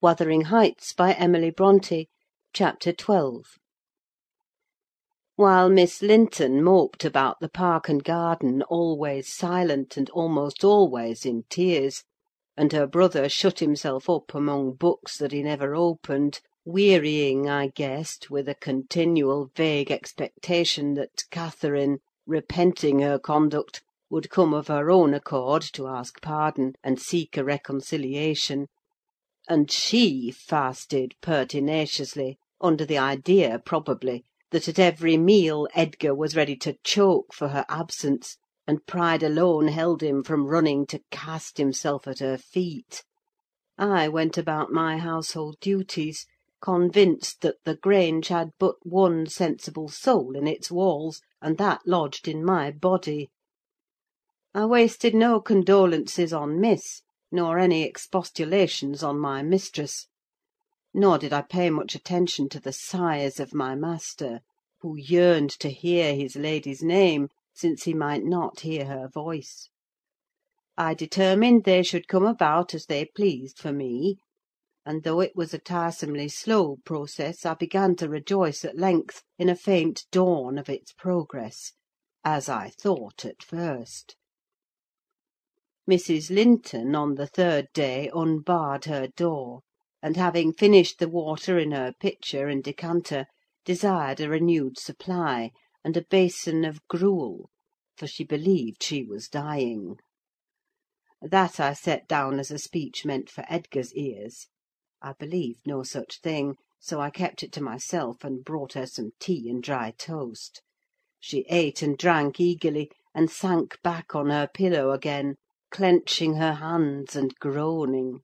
WUTHERING HEIGHTS by Emily Brontë CHAPTER XII While Miss Linton moped about the park and garden, always silent, and almost always in tears, and her brother shut himself up among books that he never opened, wearying, I guessed, with a continual vague expectation that Catherine, repenting her conduct, would come of her own accord to ask pardon and seek a reconciliation; and she fasted pertinaciously, under the idea, probably, that at every meal Edgar was ready to choke for her absence, and pride alone held him from running to cast himself at her feet, I went about my household duties, convinced that the Grange had but one sensible soul in its walls, and that lodged in my body. I wasted no condolences on Miss, nor any expostulations on my mistress; nor did I pay much attention to the sighs of my master, who yearned to hear his lady's name, since he might not hear her voice. I determined they should come about as they pleased for me; and though it was a tiresomely slow process, I began to rejoice at length in a faint dawn of its progress: as I thought at first. Mrs. Linton, on the third day, unbarred her door, and having finished the water in her pitcher and decanter, desired a renewed supply, and a basin of gruel, for she believed she was dying. That I set down as a speech meant for Edgar's ears: I believed no such thing, so I kept it to myself, and brought her some tea and dry toast. She ate and drank eagerly, and sank back on her pillow again, clenching her hands and groaning.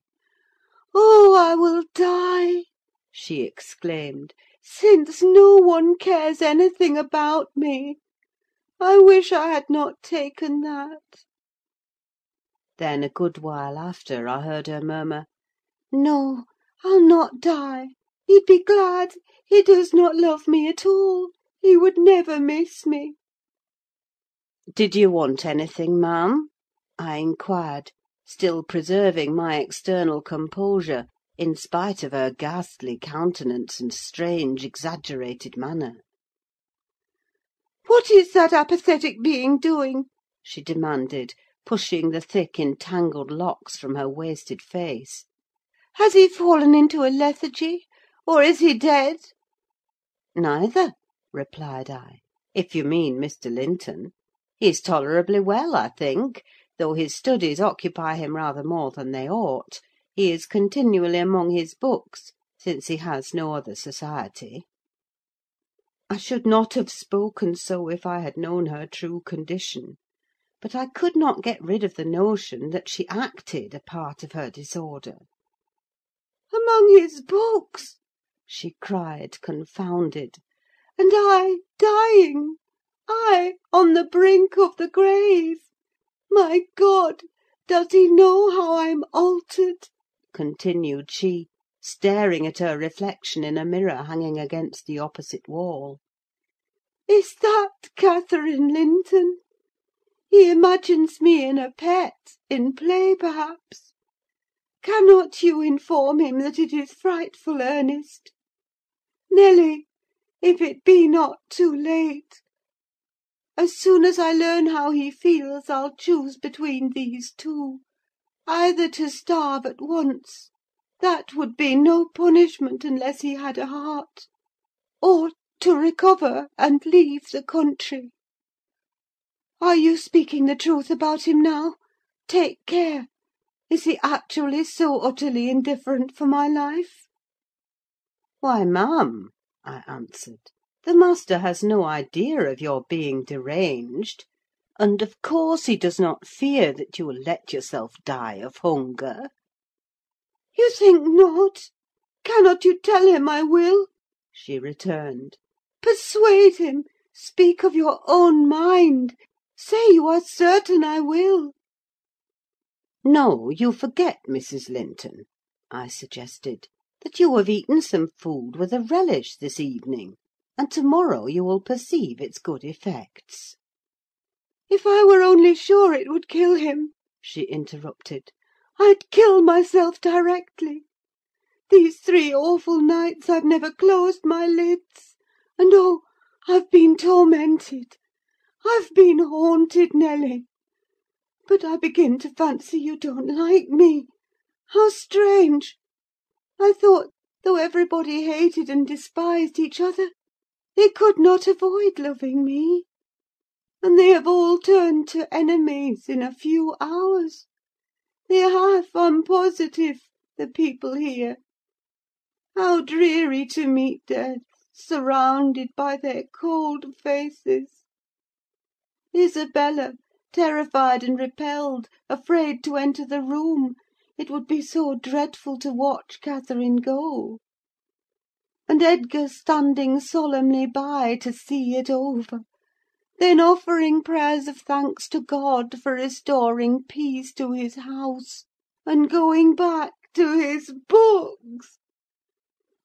"Oh, I will die!" she exclaimed, "since no one cares anything about me. I wish I had not taken that." Then, a good while after, I heard her murmur, "No, I'll not die: he'd be glad: he does not love me at all: he would never miss me." "Did you want anything, ma'am?" I inquired, still preserving my external composure, in spite of her ghastly countenance and strange, exaggerated manner. "What is that apathetic being doing?" she demanded, pushing the thick entangled locks from her wasted face. "Has he fallen into a lethargy, or is he dead?" "Neither," replied I, "if you mean Mr. Linton. He's tolerably well, I think; though his studies occupy him rather more than they ought: he is continually among his books, since he has no other society." I should not have spoken so if I had known her true condition; but I could not get rid of the notion that she acted a part of her disorder. "Among his books!" she cried, confounded. "And I dying! I on the brink of the grave! My God! does he know how I'm altered?" continued she, staring at her reflection in a mirror hanging against the opposite wall. "Is that Catherine Linton? He imagines me in a pet, in play, perhaps. Cannot you inform him that it is frightful earnest? Nelly, if it be not too late! As soon as I learn how he feels, I'll choose between these two: either to starve at once that would be no punishment unless he had a heart or to recover and leave the country. Are you speaking the truth about him now? Take care! Is he actually so utterly indifferent for my life?" "Why, ma'am," I answered, "the master has no idea of your being deranged; and, of course, he does not fear that you will let yourself die of hunger." "You think not? Cannot you tell him I will?" she returned. "Persuade him: speak of your own mind: say you are certain I will." "No, you forget, Mrs. Linton," I suggested, "that you have eaten some food with a relish this evening, and to morrow you will perceive its good effects." "If I were only sure it would kill him," she interrupted, "I'd kill myself directly. these three awful nights I've never closed my lids; and oh, I've been tormented! I've been haunted, Nelly! But I begin to fancy you don't like me. How strange! I thought, though everybody hated and despised each other, they could not avoid loving me; and they have all turned to enemies in a few hours. They have, I'm positive, the people here. How dreary to meet death, surrounded by their cold faces! Isabella, terrified and repelled, afraid to enter the room, it would be so dreadful to watch Catherine go; and Edgar standing solemnly by to see it over; then offering prayers of thanks to God for restoring peace to his house, and going back to his books!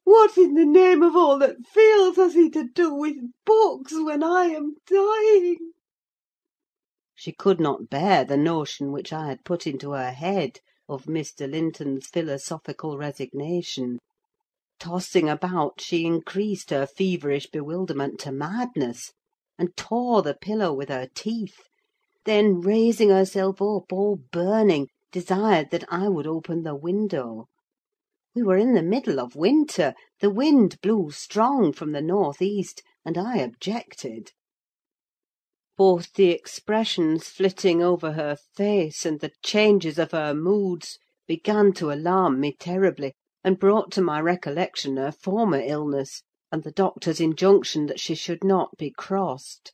What, in the name of all that feels, has he to do with books, when I am dying?" She could not bear the notion which I had put into her head of Mr. Linton's philosophical resignation. Tossing about, she increased her feverish bewilderment to madness, and tore the pillow with her teeth; then, raising herself up, all burning, desired that I would open the window. We were in the middle of winter; the wind blew strong from the north east, and I objected. Both the expressions flitting over her face, and the changes of her moods, began to alarm me terribly, and brought to my recollection her former illness, and the doctor's injunction that she should not be crossed.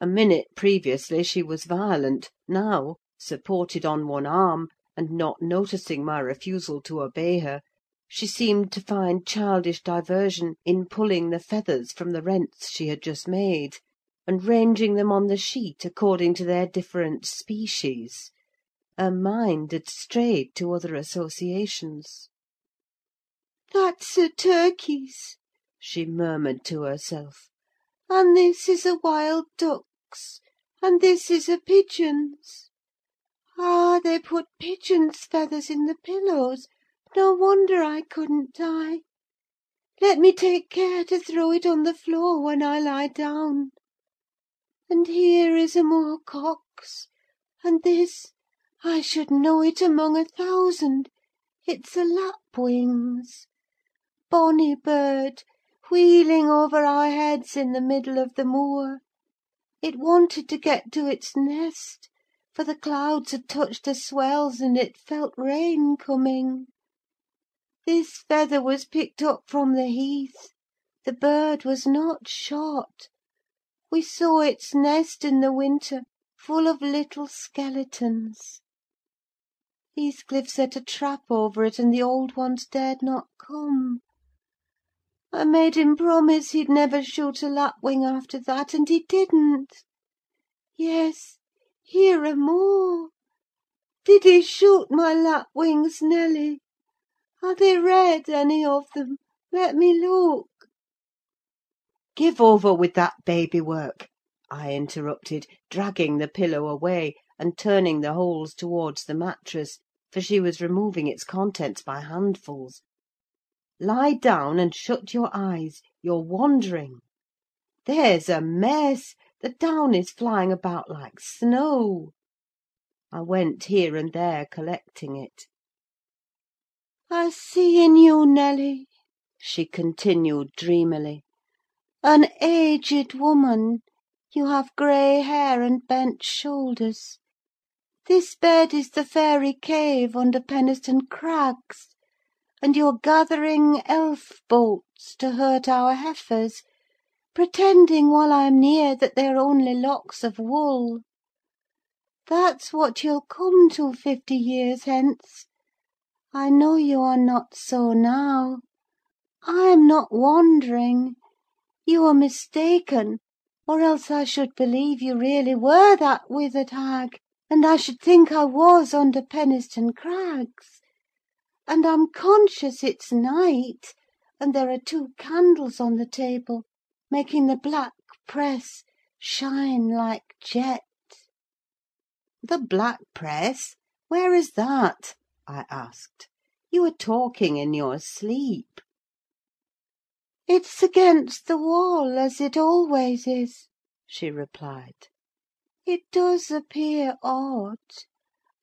A minute previously she was violent; now, supported on one arm, and not noticing my refusal to obey her, she seemed to find childish diversion in pulling the feathers from the rents she had just made, and ranging them on the sheet according to their different species: her mind had strayed to other associations. "That's a turkey's," she murmured to herself; "and this is a wild duck's; and this is a pigeon's. Ah, they put pigeons' feathers in the pillows: no wonder I couldn't die. Let me take care to throw it on the floor when I lie down. And here is a moor cock's; and this, I should know it among a thousand: it's a lapwing's. Bonny bird, wheeling over our heads in the middle of the moor! It wanted to get to its nest, for the clouds had touched the swells, and it felt rain coming. This feather was picked up from the heath: the bird was not shot. We saw its nest in the winter, full of little skeletons. Heathcliff set a trap over it, and the old ones dared not come. I made him promise he'd never shoot a lapwing after that, and he didn't. Yes, here are more. Did he shoot my lapwings, Nelly? Are they red, any of them? Let me look." "Give over with that baby work," I interrupted, dragging the pillow away, and turning the holes towards the mattress, for she was removing its contents by handfuls. "Lie down and shut your eyes: you're wandering. There's a mess! the down is flying about like snow." I went here and there collecting it. "I see in you, Nelly," she continued dreamily, "an aged woman: you have grey hair and bent shoulders. This bed is the fairy cave under Penistone Crags, and you're gathering elf bolts to hurt our heifers, pretending, while I'm near, that they're only locks of wool. That's what you'll come to fifty years hence. I know you are not so now. I am not wandering: you are mistaken, or else I should believe you really were that withered hag, and I should think I was under Penistone Crags. And I'm conscious it's night, and there are two candles on the table, making the black press shine like jet." "The black press? Where is that?" I asked. You are talking in your sleep." "It's against the wall, as it always is," she replied. "It does appear odd: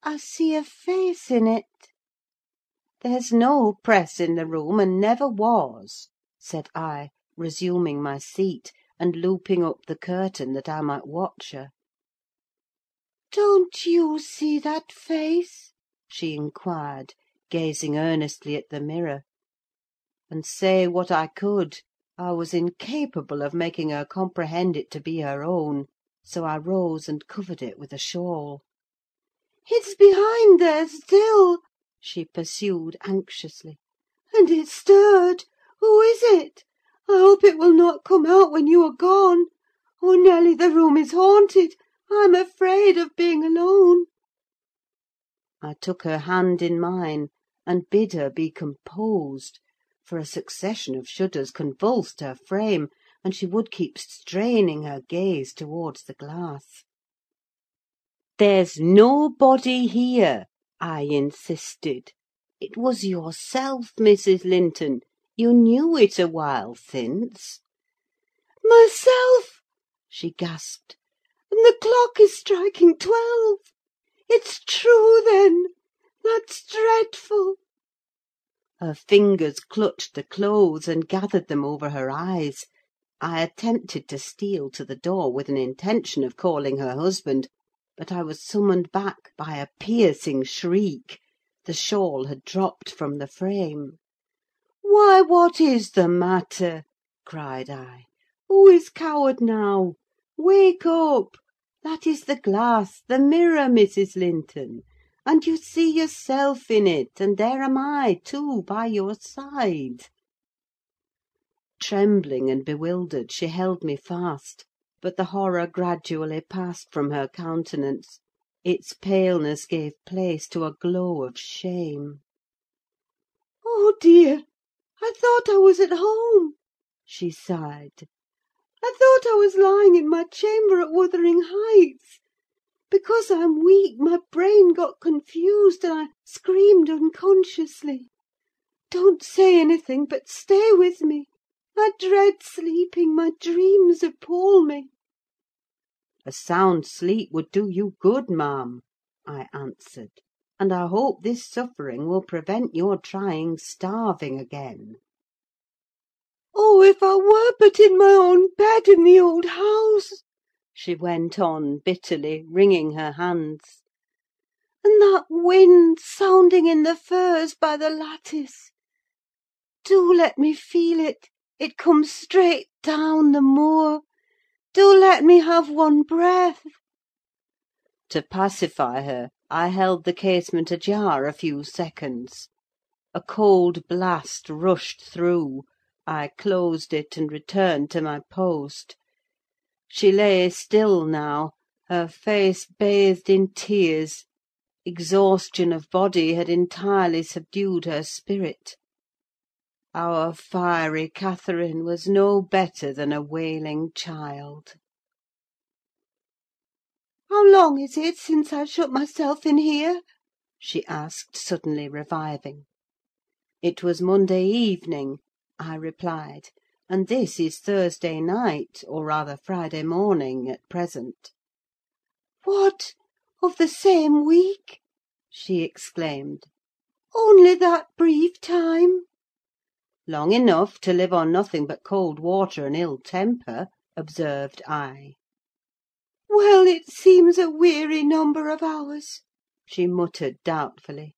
I see a face in it." "There's no press in the room, and never was," said I, resuming my seat, and looping up the curtain that I might watch her. "Don't you see that face?" she inquired, gazing earnestly at the mirror; and say what I could, I was incapable of making her comprehend it to be her own, so I rose and covered it with a shawl. "It's behind there still," she pursued anxiously, "and it stirred. Who is it? I hope it will not come out when you are gone. Oh, Nelly, the room is haunted! I'm afraid of being alone." I took her hand in mine, and bid her be composed, for a succession of shudders convulsed her frame, and she would keep straining her gaze towards the glass. "There's nobody here," I insisted. "It was yourself, Mrs. Linton: you knew it a while since." "Myself!" she gasped. "And the clock is striking twelve! It's true, then! That's dreadful!" Her fingers clutched the clothes, and gathered them over her eyes. I attempted to steal to the door with an intention of calling her husband, but I was summoned back by a piercing shriek: the shawl had dropped from the frame. "Why, what is the matter?" cried I. "Who is coward now? Wake up! That is the glass, the mirror, Mrs. Linton; and you see yourself in it, and there am I, too, by your side." Trembling and bewildered, she held me fast; but the horror gradually passed from her countenance: its paleness gave place to a glow of shame. "Oh, dear! I thought I was at home," she sighed. I thought I was lying in my chamber at Wuthering Heights. Because I'm weak, my brain got confused, and I screamed unconsciously. Don't say anything, but stay with me. I dread sleeping: my dreams appal me." "A sound sleep would do you good, ma'am," I answered; "and I hope this suffering will prevent your trying starving again." "Oh, if I were but in my own bed in the old house!" she went on, bitterly, wringing her hands. "And that wind sounding in the firs by the lattice! Do let me feel it: it comes straight down the moor. Do let me have one breath!" To pacify her, I held the casement ajar a few seconds. A cold blast rushed through. I closed it, and returned to my post. She lay still now, her face bathed in tears: exhaustion of body had entirely subdued her spirit. Our fiery Catherine was no better than a wailing child. "How long is it since I shut myself in here?" she asked, suddenly reviving. "It was Monday evening," I replied; "and this is Thursday night, or rather Friday morning, at present." "What! of the same week?" she exclaimed. "Only that brief time?" "Long enough to live on nothing but cold water and ill temper," observed I. "Well, it seems a weary number of hours," she muttered doubtfully.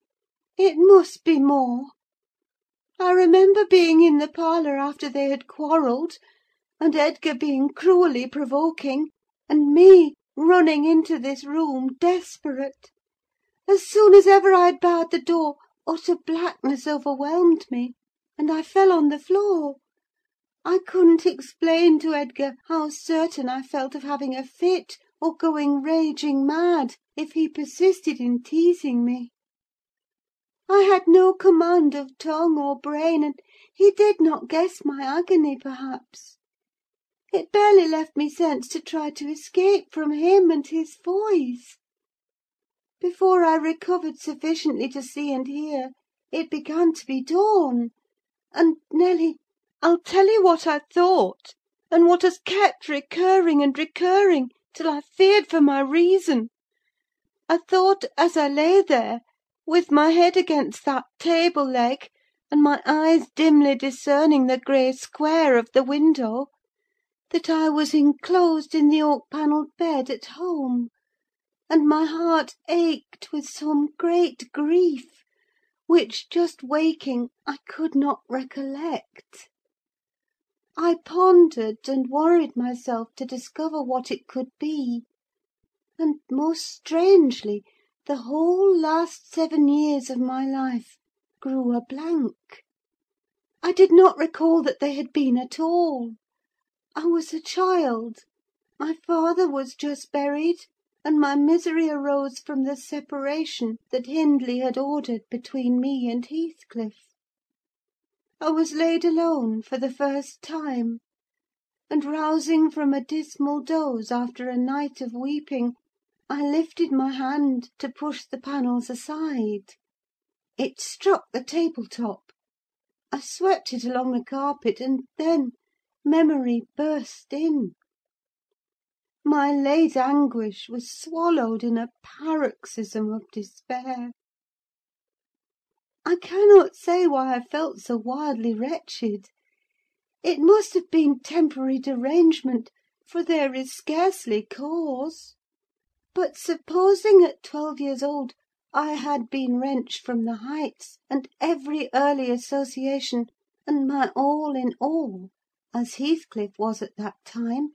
"It must be more. I remember being in the parlour after they had quarrelled, and Edgar being cruelly provoking, and me running into this room, desperate. As soon as ever I had barred the door, utter blackness overwhelmed me, and I fell on the floor. I couldn't explain to Edgar how certain I felt of having a fit, or going raging mad, if he persisted in teasing me. I had no command of tongue or brain, and he did not guess my agony, perhaps. It barely left me sense to try to escape from him and his voice. Before I recovered sufficiently to see and hear, it began to be dawn; and, Nelly, I'll tell you what I thought, and what has kept recurring and recurring, till I feared for my reason. I thought, as I lay there, with my head against that table leg, and my eyes dimly discerning the grey square of the window, that I was enclosed in the oak panelled bed at home; and my heart ached with some great grief, which, just waking, I could not recollect. I pondered and worried myself to discover what it could be; and, most strangely, the whole last seven years of my life grew a blank. I did not recall that they had been at all. I was a child; my father was just buried, and my misery arose from the separation that Hindley had ordered between me and Heathcliff. I was laid alone for the first time; and rousing from a dismal doze after a night of weeping, I lifted my hand to push the panels aside. It struck the table top. I swept it along the carpet, and then memory burst in. My late anguish was swallowed in a paroxysm of despair. I cannot say why I felt so wildly wretched. It must have been temporary derangement, for there is scarcely cause. But supposing at twelve years old I had been wrenched from the Heights, and every early association, and my all in all, as Heathcliff was at that time,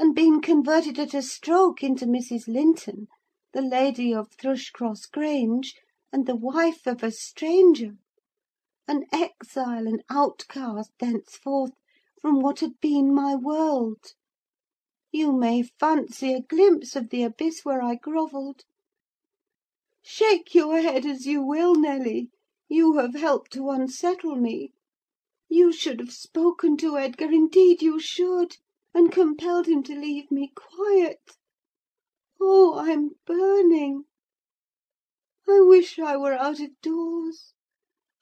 and been converted at a stroke into Mrs. Linton, the lady of Thrushcross Grange, and the wife of a stranger; an exile and outcast, thenceforth, from what had been my world. You may fancy a glimpse of the abyss where I grovelled. Shake your head as you will, Nelly, you have helped to unsettle me. You should have spoken to Edgar, indeed you should, and compelled him to leave me quiet. Oh, I'm burning! I wish I were out of doors.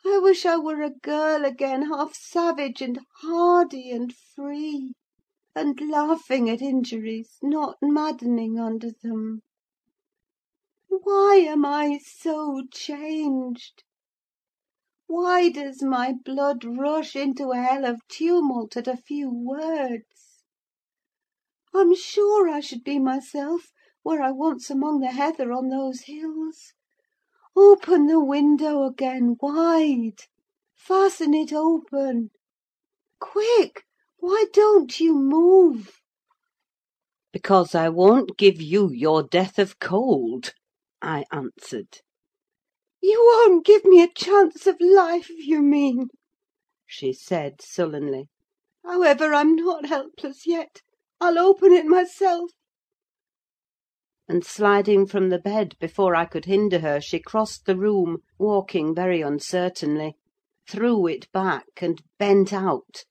I wish I were a girl again, half savage and hardy and free, and laughing at injuries, not maddening under them. Why am I so changed? Why does my blood rush into a hell of tumult at a few words? I'm sure I should be myself were I once among the heather on those hills. Open the window again, wide! Fasten it open! Quick! Why don't you move?" "Because I won't give you your death of cold," I answered. "You won't give me a chance of life, you mean," she said sullenly. "However, I'm not helpless yet. I'll open it myself." And sliding from the bed before I could hinder her, she crossed the room, walking very uncertainly, threw it back, and bent out,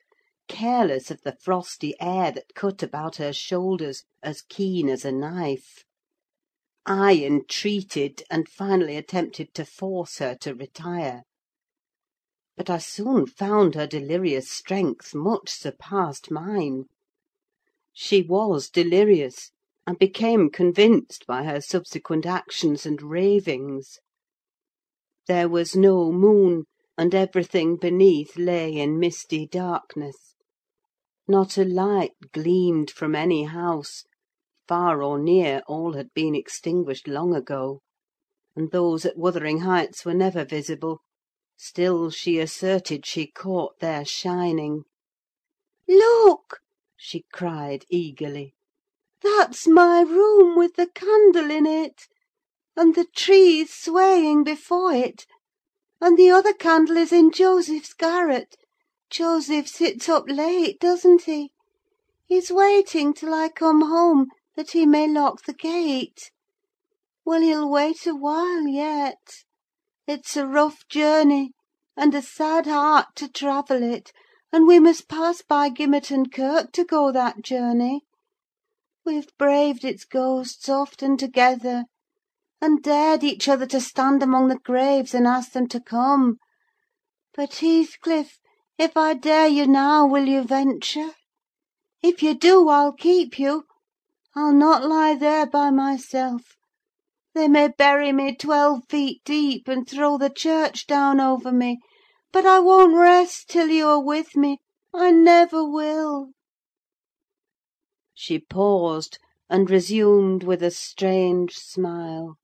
careless of the frosty air that cut about her shoulders as keen as a knife. I entreated, and finally attempted to force her to retire. But I soon found her delirious strength much surpassed mine. She was delirious, and became convinced by her subsequent actions and ravings. There was no moon, and everything beneath lay in misty darkness. Not a light gleamed from any house, Far or near, all had been extinguished long ago; and those at Wuthering Heights were never visible: still she asserted she caught their shining. "Look!" She cried eagerly. "That's my room, with the candle in it, and the trees swaying before it; and the other candle is in Joseph's garret. Joseph sits up late, doesn't he? He's waiting till I come home, that he may lock the gate. Well, he'll wait a while yet. It's a rough journey, and a sad heart to travel it; and we must pass by Gimmerton Kirk to go that journey. We've braved its ghosts often together. and dared each other to stand among the graves and ask them to come. But, Heathcliff, if I dare you now, will you venture? If you do, I'll keep you. I'll not lie there by myself. They may bury me twelve feet deep, and throw the church down over me, but I won't rest till you are with me. I never will." She paused, and resumed with a strange smile.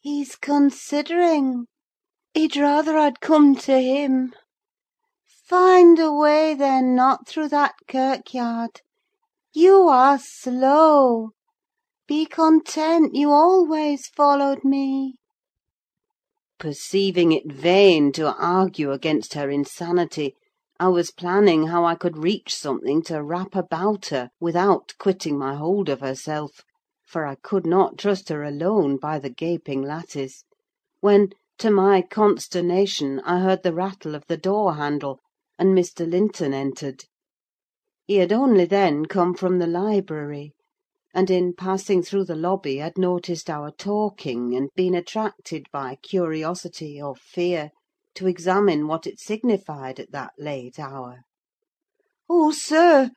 "He's considering. He'd rather I'd come to him. Find a way, then, not through that kirkyard. You are slow. Be content, you always followed me." Perceiving it vain to argue against her insanity, I was planning how I could reach something to wrap about her without quitting my hold of herself, for I could not trust her alone by the gaping lattice, when, to my consternation, I heard the rattle of the door handle, and Mr. Linton entered. He had only then come from the library, and in passing through the lobby had noticed our talking, and been attracted by curiosity or fear to examine what it signified at that late hour. "Oh, sir!"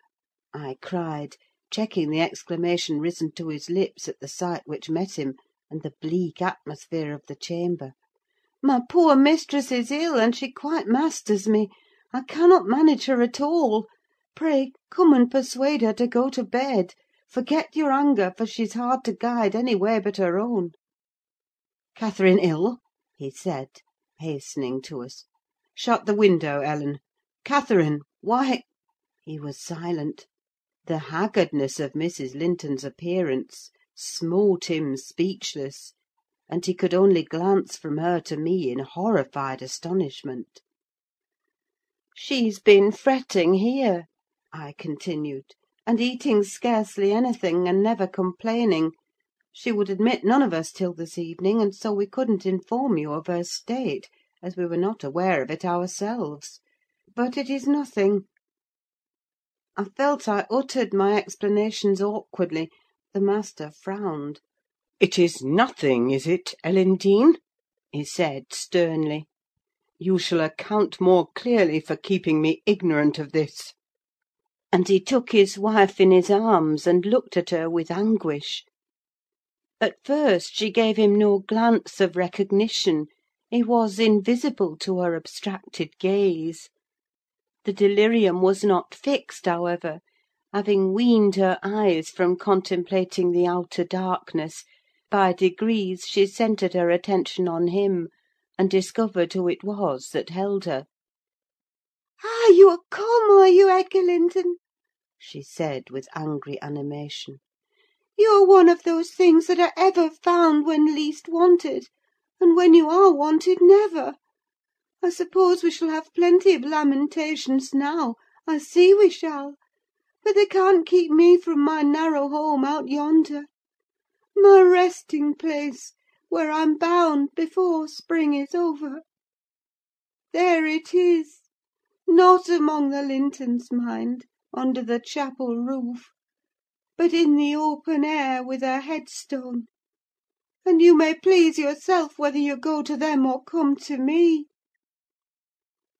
I cried, checking the exclamation risen to his lips at the sight which met him, and the bleak atmosphere of the chamber. "My poor mistress is ill, and she quite masters me. I cannot manage her at all. Pray come and persuade her to go to bed. Forget your anger, for she's hard to guide any way but her own." "Catherine ill?" he said, hastening to us. "Shut the window, Ellen. Catherine! why—" He was silent. The haggardness of Mrs. Linton's appearance smote him speechless, and he could only glance from her to me in horrified astonishment. "She's been fretting here," I continued, "and eating scarcely anything, and never complaining. She would admit none of us till this evening, and so we couldn't inform you of her state, as we were not aware of it ourselves. But it is nothing." I felt I uttered my explanations awkwardly: the master frowned. "It is nothing, is it, Ellen Dean?" he said, sternly. "You shall account more clearly for keeping me ignorant of this." And he took his wife in his arms, and looked at her with anguish. At first she gave him no glance of recognition: he was invisible to her abstracted gaze. The delirium was not fixed, however: having weaned her eyes from contemplating the outer darkness, by degrees she centred her attention on him, and discovered who it was that held her. "Ah, you are come, are you, Edgar Linton?" She said, with angry animation. "You're one of those things that are ever found when least wanted, and when you are wanted, never. I suppose we shall have plenty of lamentations now: I see we shall; but they can't keep me from my narrow home out yonder: my resting place, where I'm bound before spring is over. There it is: not among the Lintons, mind, under the chapel roof, but in the open air, with a headstone; and you may please yourself whether you go to them or come to me."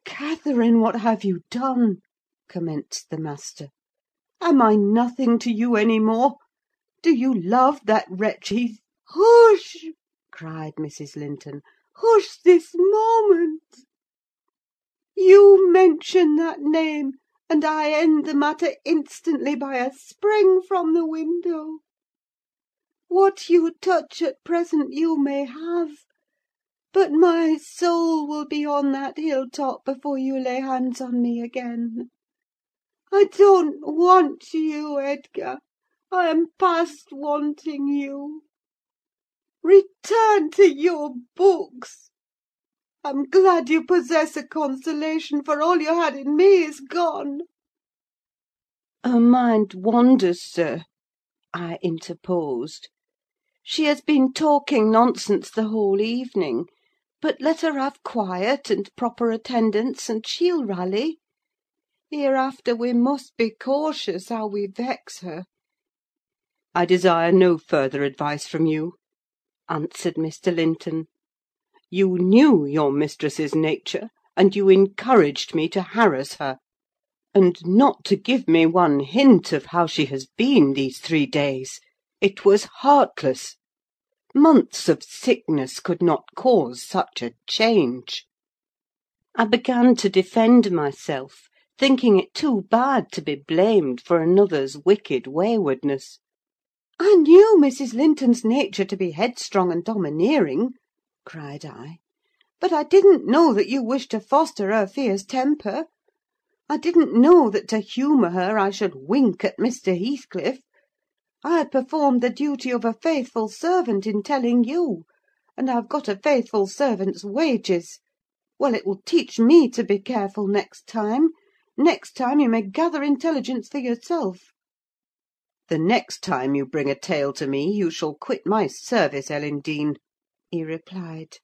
"Catherine, what have you done?" commenced the master. "Am I nothing to you any more? Do you love that wretch Heath—" "Hush!" cried Mrs. Linton. "Hush this moment! You mention that name, and I end the matter instantly by a spring from the window. What you touch at present you may have. But my soul will be on that hill top before you lay hands on me again. I don't want you, Edgar: I am past wanting you. Return to your books. I'm glad you possess a consolation, for all you had in me is gone." "Her mind wanders, sir," I interposed. "She has been talking nonsense the whole evening. But let her have quiet and proper attendance, and she'll rally. Hereafter we must be cautious how we vex her." "I desire no further advice from you," answered Mr. Linton. "You knew your mistress's nature, and you encouraged me to harass her. And not to give me one hint of how she has been these three days! It was heartless. Months of sickness could not cause such a change. I began to defend myself, thinking it too bad to be blamed for another's wicked waywardness. "I knew Mrs. Linton's nature to be headstrong and domineering," cried I; "but I didn't know that you wished to foster her fierce temper. I didn't know that to humour her I should wink at Mr. Heathcliff. I performed the duty of a faithful servant in telling you, and I've got a faithful servant's wages. Well, it will teach me to be careful next time: next time you may gather intelligence for yourself." "The next time you bring a tale to me, you shall quit my service, Ellen Dean," he replied.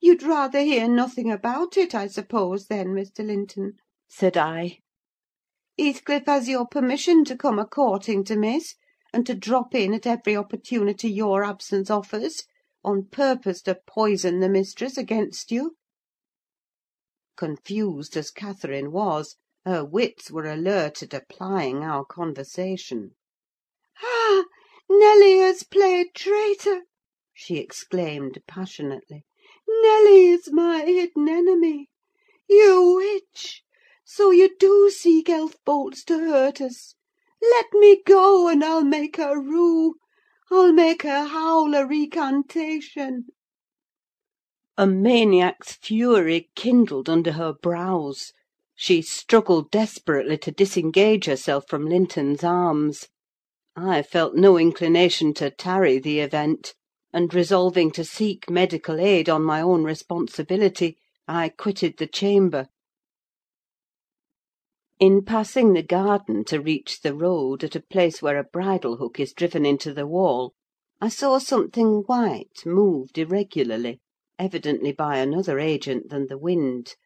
"You'd rather hear nothing about it, I suppose, then, Mr. Linton?" said I. "Heathcliff has your permission to come a courting to Miss, and to drop in at every opportunity your absence offers, on purpose to poison the mistress against you?" Confused as Catherine was, her wits were alert at applying our conversation. "Ah! Nelly has played traitor!" She exclaimed passionately. "Nelly is my hidden enemy! You witch! So you do seek elf bolts to hurt us! Let me go, and I'll make her rue: I'll make her howl a recantation!" A maniac's fury kindled under her brows: she struggled desperately to disengage herself from Linton's arms. I felt no inclination to tarry the event, and resolving to seek medical aid on my own responsibility, I quitted the chamber. In passing the garden to reach the road, at a place where a bridle hook is driven into the wall, I saw something white moved irregularly, evidently by another agent than the wind.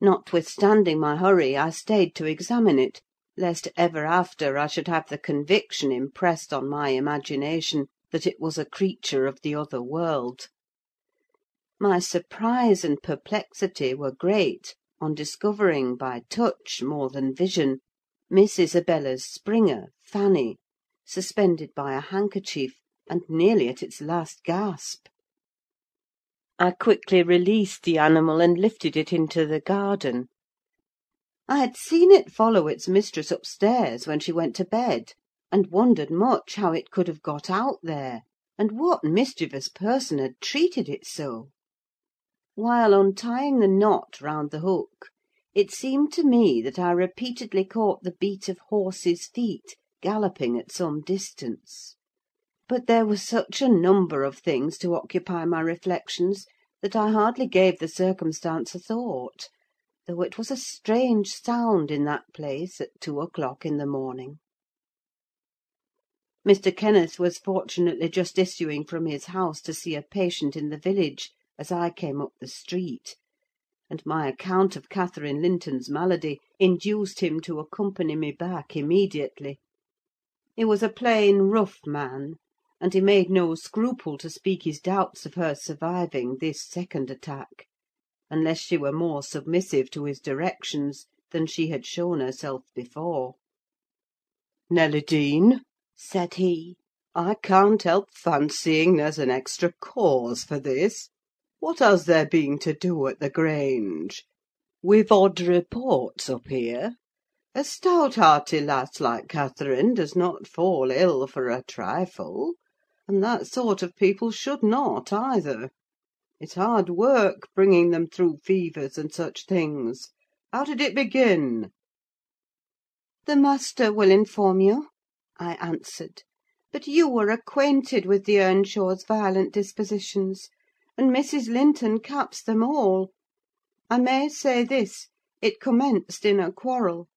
Notwithstanding my hurry, I stayed to examine it, lest ever after I should have the conviction impressed on my imagination that it was a creature of the other world. My surprise and perplexity were great on discovering, by touch more than vision, Miss Isabella's springer, Fanny, suspended by a handkerchief, and nearly at its last gasp. I quickly released the animal and lifted it into the garden. I had seen it follow its mistress upstairs when she went to bed, and wondered much how it could have got out there, and what mischievous person had treated it so. While untying the knot round the hook, it seemed to me that I repeatedly caught the beat of horses' feet galloping at some distance; but there were such a number of things to occupy my reflections that I hardly gave the circumstance a thought, though it was a strange sound in that place at two o'clock in the morning. Mr. Kenneth was fortunately just issuing from his house to see a patient in the village, as I came up the street; and my account of Catherine Linton's malady induced him to accompany me back immediately. He was a plain, rough man, and he made no scruple to speak his doubts of her surviving this second attack, unless she were more submissive to his directions than she had shown herself before. "Nelly Dean," said he, "I can't help fancying there's an extra cause for this. What has there been to do at the Grange? We've odd reports up here. A stout-hearty lass like Catherine does not fall ill for a trifle; and that sort of people should not, either. It's hard work bringing them through fevers and such things. How did it begin?" "The master will inform you," I answered; "but you were acquainted with the Earnshaws' violent dispositions and Mrs. Linton caps them all. I may say this: it commenced in a quarrel.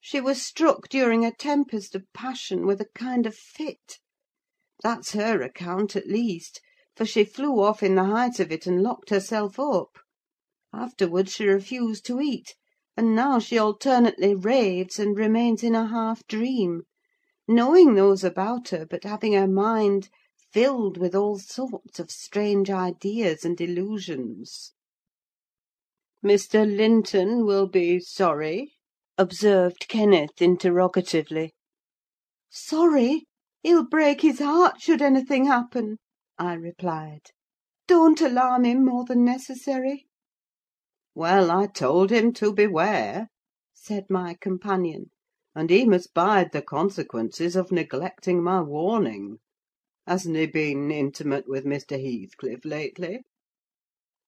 She was struck during a tempest of passion with a kind of fit. That's her account, at least, for she flew off in the height of it and locked herself up. Afterwards she refused to eat, and now she alternately raves and remains in a half dream, knowing those about her, but having her mind filled with all sorts of strange ideas and illusions. "Mr. Linton will be sorry?" observed Kenneth, interrogatively. "Sorry? He'll break his heart should anything happen," I replied. "Don't alarm him more than necessary." "Well, I told him to beware," said my companion, "and he must bide the consequences of neglecting my warning. Hasn't he been intimate with Mr. Heathcliff lately?"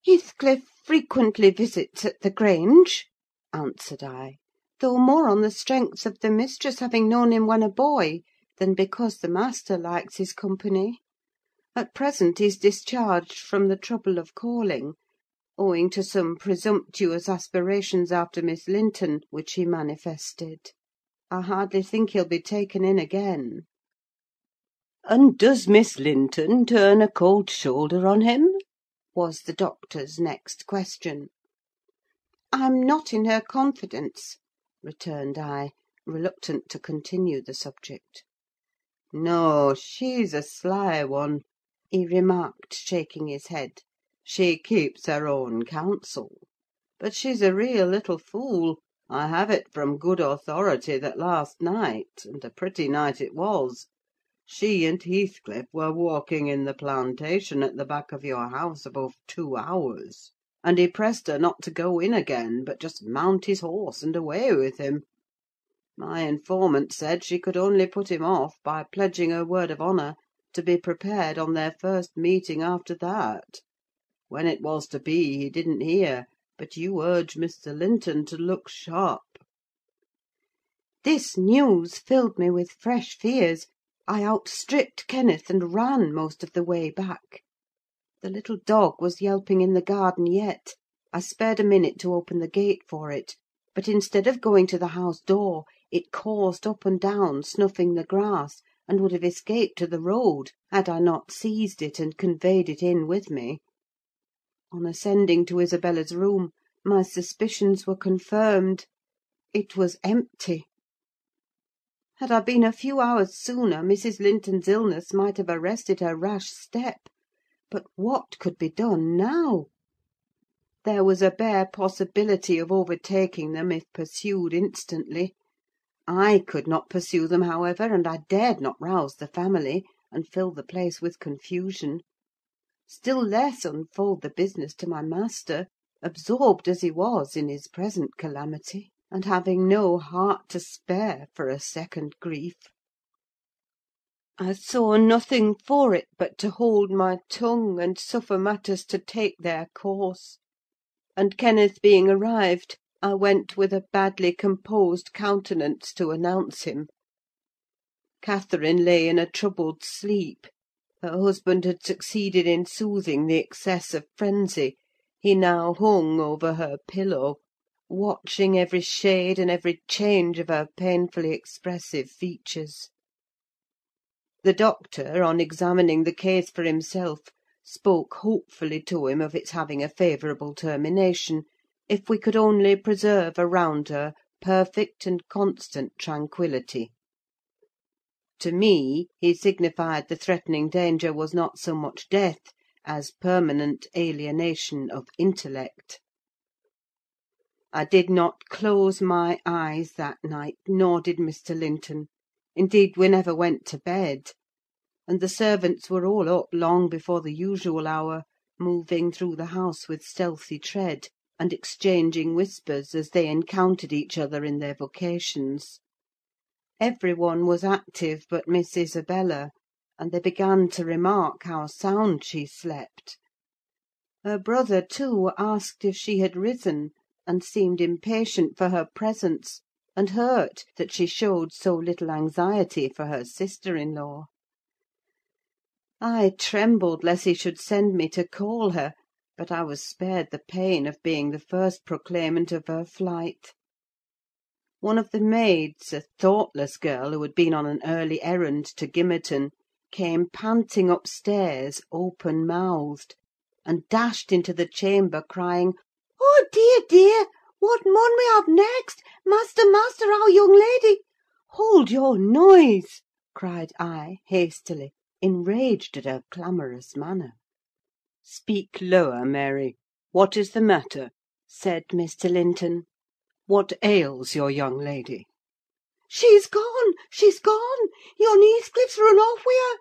"Heathcliff frequently visits at the Grange," answered I; "though more on the strength of the mistress having known him when a boy, than because the master likes his company. At present he's discharged from the trouble of calling, owing to some presumptuous aspirations after Miss Linton which he manifested. I hardly think he'll be taken in again." "And does Miss Linton turn a cold shoulder on him?" was the doctor's next question. "I'm not in her confidence," returned I, reluctant to continue the subject. "No, she's a sly one," he remarked, shaking his head. "She keeps her own counsel. But she's a real little fool: I have it from good authority that last night—and a pretty night it was—she and Heathcliff were walking in the plantation at the back of your house above two hours; and he pressed her not to go in again, but just mount his horse and away with him. My informant said she could only put him off by pledging her word of honour to be prepared on their first meeting after that. When it was to be, he didn't hear; but you urge Mr. Linton to look sharp." This news filled me with fresh fears. I outstripped Kenneth, and ran most of the way back. The little dog was yelping in the garden yet. I spared a minute to open the gate for it; but instead of going to the house door, it coursed up and down, snuffing the grass, and would have escaped to the road, had I not seized it and conveyed it in with me. On ascending to Isabella's room, my suspicions were confirmed: it was empty. Had I been a few hours sooner, Mrs. Linton's illness might have arrested her rash step; but what could be done now? There was a bare possibility of overtaking them if pursued instantly. I could not pursue them, however, and I dared not rouse the family, and fill the place with confusion; still less unfold the business to my master, absorbed as he was in his present calamity, and having no heart to spare for a second grief. I saw nothing for it but to hold my tongue, and suffer matters to take their course; and Kenneth being arrived, I went with a badly composed countenance to announce him. Catherine lay in a troubled sleep: her husband had succeeded in soothing the excess of frenzy; he now hung over her pillow, watching every shade and every change of her painfully expressive features. The doctor, on examining the case for himself, spoke hopefully to him of its having a favourable termination, if we could only preserve around her perfect and constant tranquillity. To me he signified the threatening danger was not so much death as permanent alienation of intellect. I did not close my eyes that night, nor did Mr. Linton: indeed, we never went to bed; and the servants were all up long before the usual hour, moving through the house with stealthy tread, and exchanging whispers as they encountered each other in their vocations. Every one was active but Miss Isabella, and they began to remark how sound she slept. Her brother, too, asked if she had risen, and seemed impatient for her presence, and hurt that she showed so little anxiety for her sister in law. I trembled lest he should send me to call her, but I was spared the pain of being the first proclaimant of her flight. One of the maids, a thoughtless girl who had been on an early errand to Gimmerton, came panting upstairs, open mouthed, and dashed into the chamber, crying, "Oh, dear, dear! what mun we have next? Master, master, our young lady—" "Hold your noise!" cried I, hastily. enraged at her clamorous manner. "Speak lower, Mary. What is the matter?" said Mr. Linton. "What ails your young lady?" "She's gone! she's gone! Yon Heathcliff's run off wi' her!"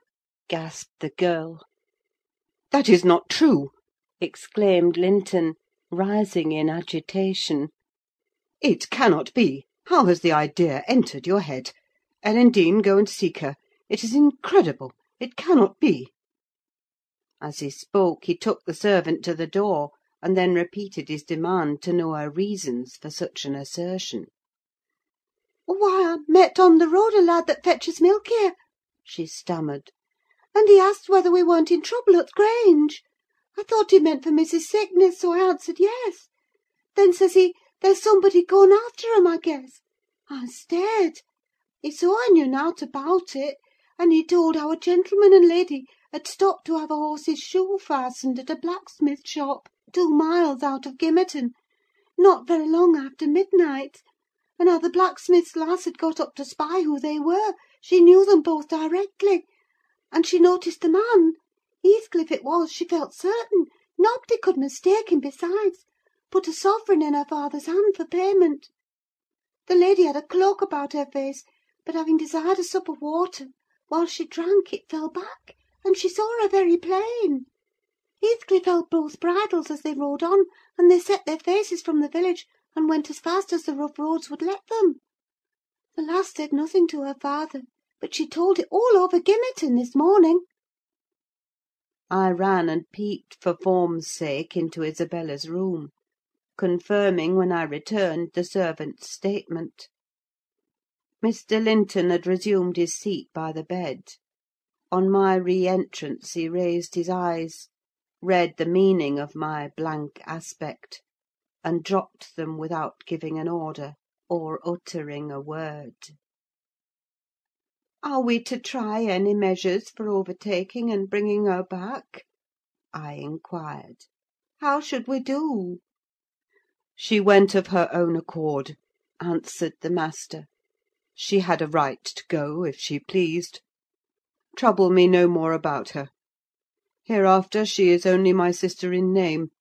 gasped the girl. "That is not true!" exclaimed Linton, rising in agitation. "It cannot be! How has the idea entered your head? Ellen Dean, go and seek her. It is incredible! It cannot be!" As he spoke, he took the servant to the door, and then repeated his demand to know her reasons for such an assertion. "Why, I met on the road a lad that fetches milk here," she stammered, "and he asked whether we weren't in trouble at the Grange. I thought he meant for missus's sickness, so I answered yes. Then says he, 'There's somebody gone after 'em, I guess.' I stared. He saw I knew nought about it, and he told how a gentleman and lady had stopped to have a horse's shoe fastened at a blacksmith's shop, two miles out of Gimmerton, not very long after midnight; and how the blacksmith's lass had got up to spy who they were: she knew them both directly; and she noticed the man: Heathcliff it was, she felt certain; nobody could mistake him, besides: put a sovereign in her father's hand for payment. The lady had a cloak about her face, but having desired a sup of water, while she drank it fell back, and she saw her very plain. Heathcliff held both bridles as they rode on, and they set their faces from the village, and went as fast as the rough roads would let them. The lass said nothing to her father, but she told it all over Gimmerton this morning." I ran and peeped, for form's sake, into Isabella's room, confirming, when I returned, the servant's statement. Mr. Linton had resumed his seat by the bed. On my re entrance he raised his eyes, read the meaning of my blank aspect, and dropped them without giving an order, or uttering a word. "Are we to try any measures for overtaking and bringing her back?" I inquired. "How should we do?" "She went of her own accord," answered the master. "She had a right to go, if she pleased. Trouble me no more about her. Hereafter she is only my sister in name;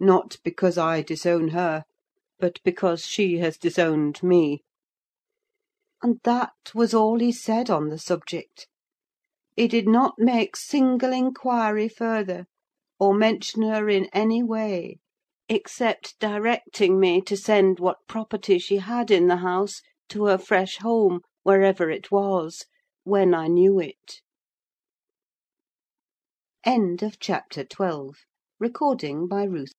not because I disown her, but because she has disowned me." And that was all he said on the subject. He did not make single inquiry further, or mention her in any way, except directing me to send what property she had in the house to her fresh home, wherever it was, when I knew it. End of Chapter 12 Recording by Ruth